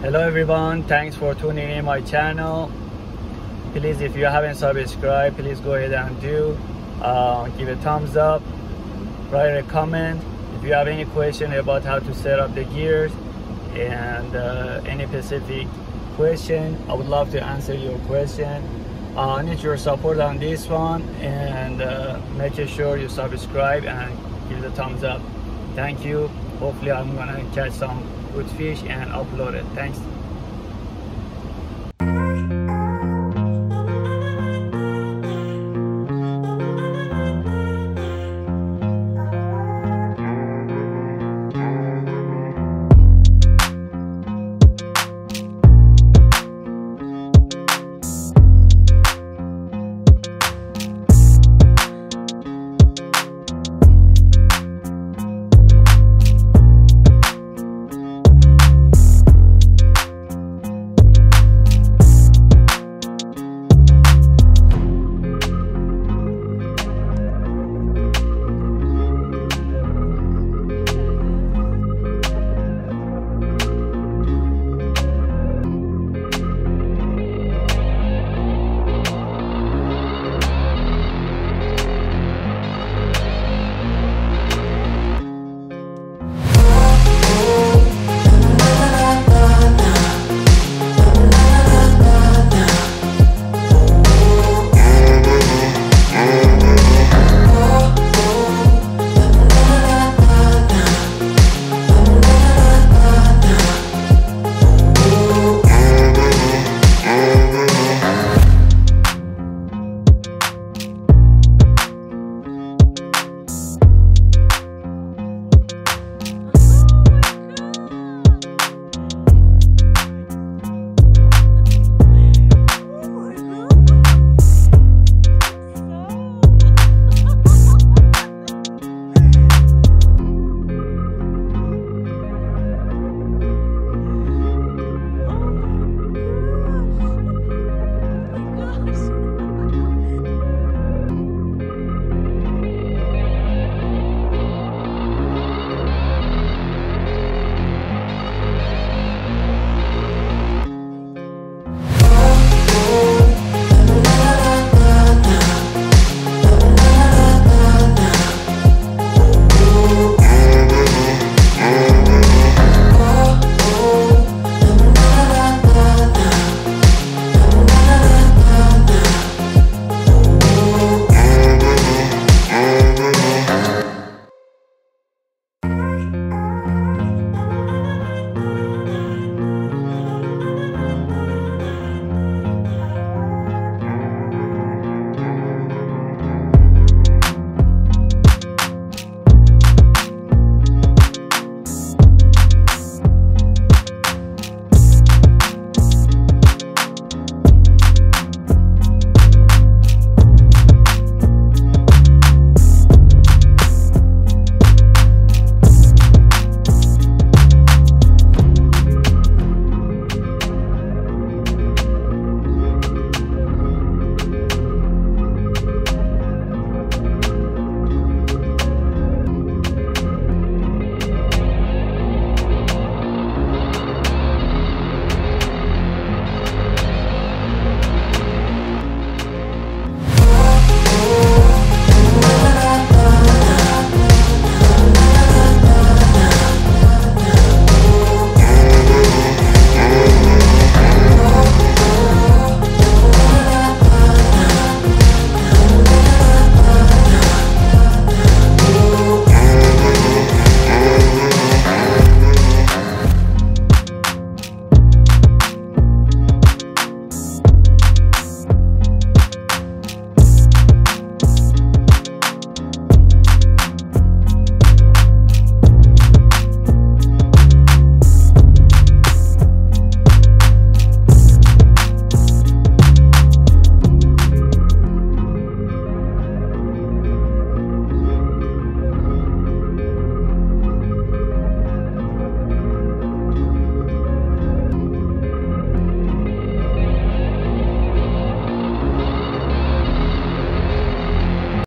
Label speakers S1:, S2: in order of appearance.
S1: hello everyone. Thanks for tuning in my channel. Please if you haven't subscribed please go ahead and do. Uh, give a thumbs up write a comment. If you have any question about how to set up the gears and uh, any specific question i would love to answer your question. Uh, I need your support on this one and uh, make sure you subscribe and give the thumbs up. Thank you hopefully i'm gonna catch some good fish and upload it. Thanks